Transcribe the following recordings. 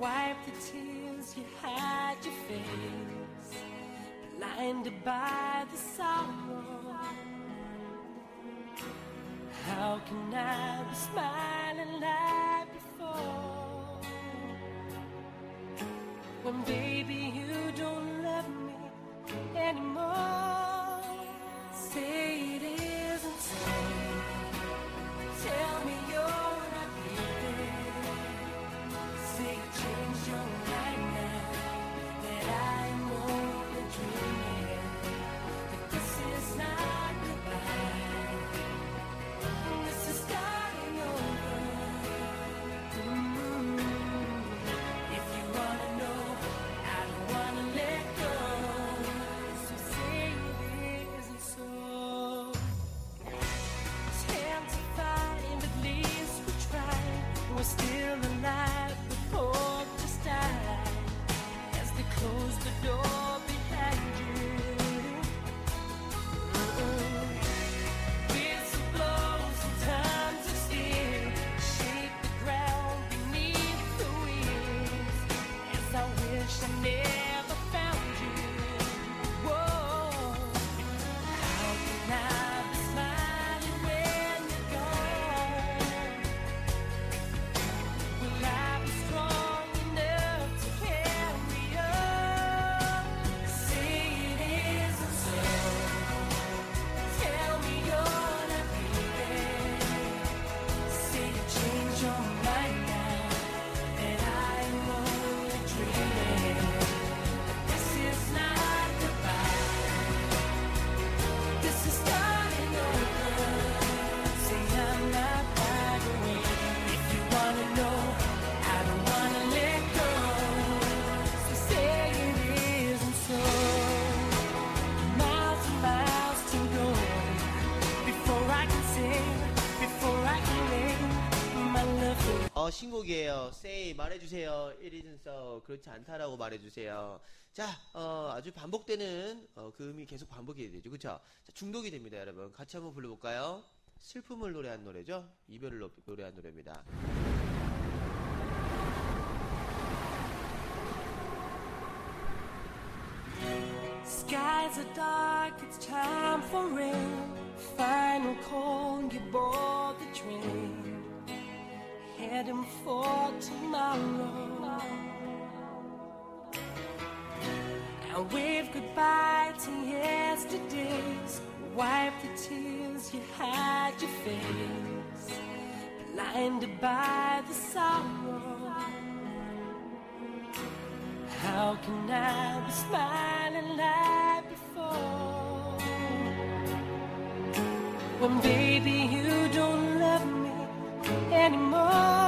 Wipe the tears, you hide your face, blinded by the sorrow. How can I be smiling like before? When baby you don't love me anymore. Say 어, 신곡이에요. Say 말해주세요. It isn't so. 그렇지 않다라고 말해주세요. 자, 어, 아주 반복되는 어, 그 음이 계속 반복이 되죠. 자, 중독이 됩니다, 여러분. 같이 한번 불러볼까요? 슬픔을 노래한 노래죠. 이별을 노- 노래한 노래입니다. Heading for tomorrow. And wave goodbye to yesterdays. Wipe the tears, you hide your face. Blinded by the sorrow. How can I be smiling like before? When baby you anymore.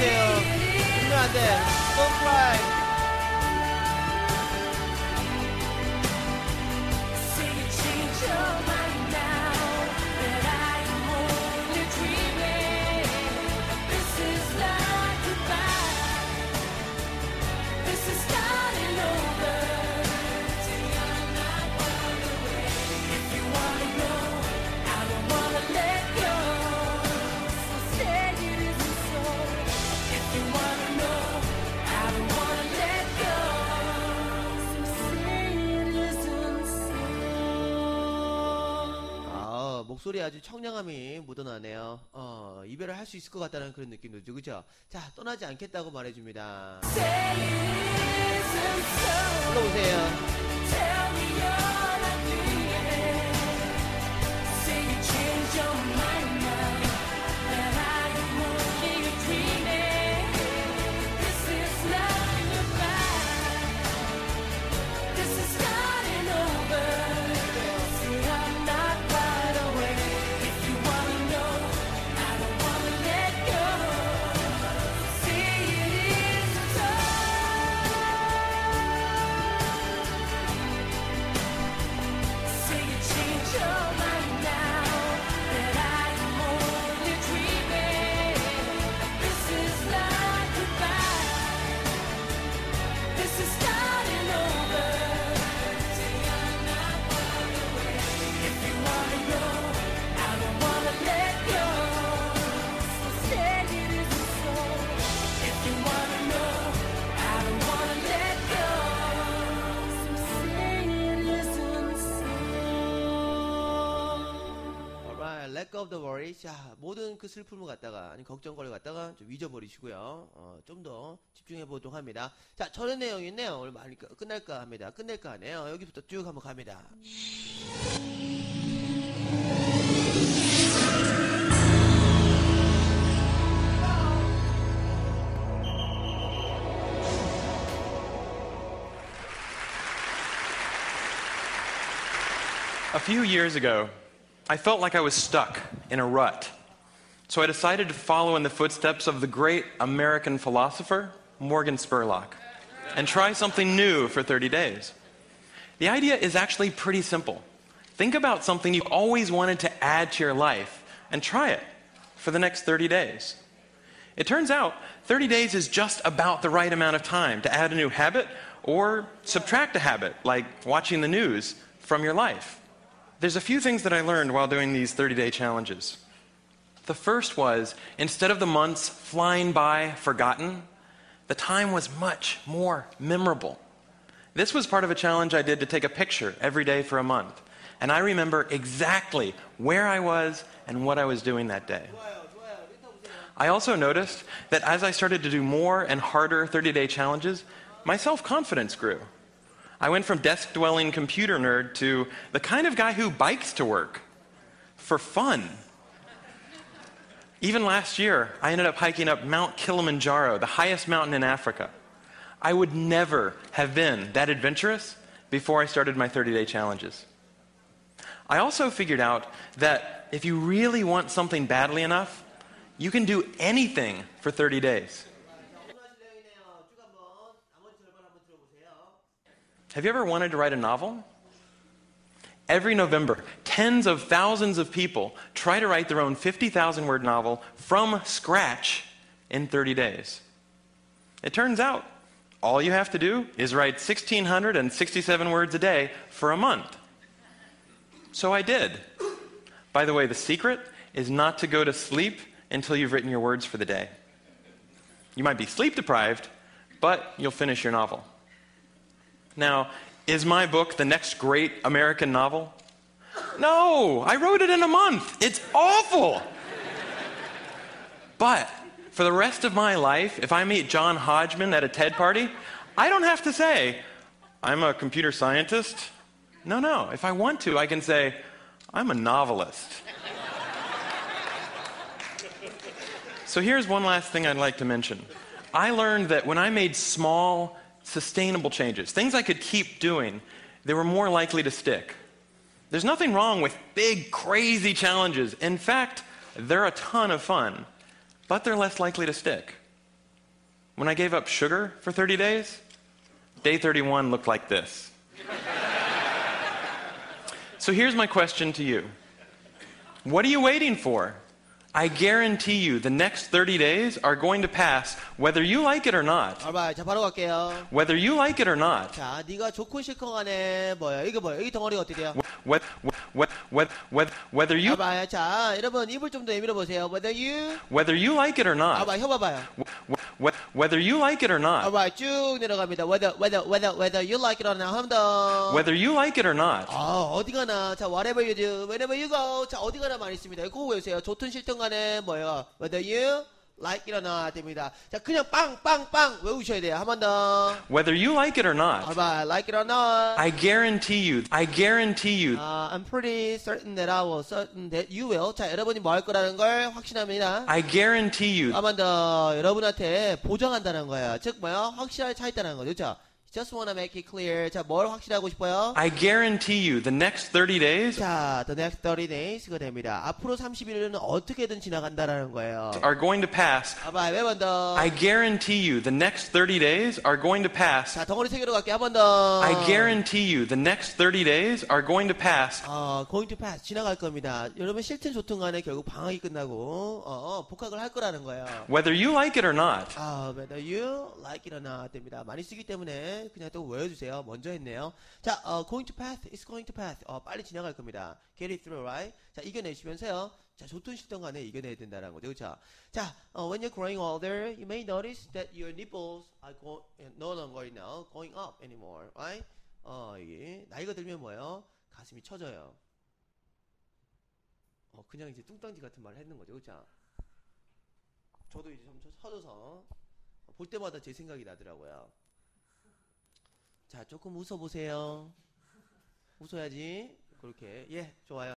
You're not. Don't cry. 목소리 아주 청량함이 묻어나네요. 어, 이별을 할 수 있을 것 같다는 그런 느낌도 들죠, 그죠? 자, 떠나지 않겠다고 말해줍니다. 불러보세요. Go of the worry. 자, 모든 그 슬픔을 갖다가, 아니, 걱정거리 갖다가 좀 잊어버리시고요. 어, 좀 더 집중해 보도록 합니다. 자, 저런 내용이 있네요. 오늘 많이 끝- 끝날까 합니다. 끝낼까 하네요. 여기부터 쭉 한번 갑니다. A few years ago, I felt like I was stuck in a rut. So I decided to follow in the footsteps of the great American philosopher, Morgan Spurlock, and try something new for 30 days. The idea is actually pretty simple. Think about something you've always wanted to add to your life and try it for the next 30 days. It turns out 30 days is just about the right amount of time to add a new habit or subtract a habit, like watching the news, from your life. There's a few things that I learned while doing these 30 day challenges. The first was instead of the months flying by forgotten, the time was much more memorable. This was part of a challenge I did to take a picture every day for a month. And I remember exactly where I was and what I was doing that day. I also noticed that as I started to do more and harder 30 day challenges, my self confidence grew. I went from desk dwelling computer nerd to the kind of guy who bikes to work for fun. Even last year, I ended up hiking up Mount Kilimanjaro, the highest mountain in Africa. I would never have been that adventurous before I started my 30 day challenges. I also figured out that if you really want something badly enough, you can do anything for 30 days. Have you ever wanted to write a novel? Every November, tens of thousands of people try to write their own 50,000 word novel from scratch in 30 days. It turns out all you have to do is write 1,667 words a day for a month. So I did. By the way, the secret is not to go to sleep until you've written your words for the day. You might be sleep deprived, but you'll finish your novel. Now, is my book the next great American novel? No, I wrote it in a month. It's awful. But for the rest of my life, if I meet John Hodgman at a TED party, I don't have to say, I'm a computer scientist. No, no. If I want to, I can say, I'm a novelist. So here's one last thing I'd like to mention. I learned that when I made small, sustainable changes, things I could keep doing, they were more likely to stick. There's nothing wrong with big, crazy challenges. In fact, they're a ton of fun, but they're less likely to stick. When I gave up sugar for 30 days, day 31 looked like this. so here's my question to you What are you waiting for? I guarantee you the next 30 days are going to pass whether you like it or not. 알바, 자, 바로 갈게요. Whether you like it or not. 자, 네가 좋고 싫건 간에 뭐야? 이게 뭐야? 여기 덩어리가 어떻게 돼요? Whether, whether, whether, whether you 알바, 자, 여러분 입을 좀 더 내밀어 보세요. Whether you, whether you like it or not. 알바, 혀 봐봐요. Wh- Whether you like it or not. 알바, 쭉 내려갑니다. Whether, whether, whether, whether you like it or not. 한 번 더. Whether you like it or not. 아, 어디 가나. 자, whatever you do, wherever you go. 자, 어디 가나 많이 있습니다. 이거 외우세요. 좋든 싫든 간에 뭐예요? Whether you like it or not 됩니다. 자, 그냥 빵, 빵, 빵 외우셔야 돼요. 한 번 더. Whether you like it or not. 알바, like it or not. I guarantee you. I guarantee you. 아, I'm pretty certain that I will, certain that you will. 자, 여러분이 뭐 할 거라는 걸 확신합니다. I guarantee you. 한 번 더 여러분한테 보장한다는 거예요. 즉 뭐야? 확실하게 차 있다는 거죠. 자, just wanna make it clear. 자, 뭘 확실하고 싶어요? I guarantee you the next 30 days 자, the next 30 days가 됩니다. 앞으로 30일은 어떻게든 지나간다라는 거예요. are going to pass. 아봐, 왜번 더? I guarantee you the next 30 days are going to pass. 자, 덩어리 세 개로 갈게. 한 번 더. I guarantee you the next 30 days are going to pass. 어, going to pass 지나갈 겁니다. 여러분 싫든 좋든 간에 결국 방학이 끝나고 어, 어, 복학을 할 거라는 거예요. Whether you like it or not. 아, whether you like it or not 됩니다. 많이 쓰기 때문에 그냥 또 외워주세요. 먼저 했네요. 자, 어, going to pass is going to pass. 어, 빨리 지나갈 겁니다. Get it through, right? 자, 이겨내시면서요. 자, 좋든 싫든 간에 이겨내야 된다는 거죠. 그렇죠? 자, 어, when you're growing older, you may notice that your nipples are go, no longer now going up anymore, right? 어, 이게 나이가 들면 뭐예요? 가슴이 처져요. 어, 그냥 이제 뚱땅지 같은 말을 했는 거죠. 그렇죠? 저도 이제 좀 처져서 볼 때마다 제 생각이 나더라고요. 자, 조금 웃어보세요. 웃어야지. 그렇게. 예, 좋아요.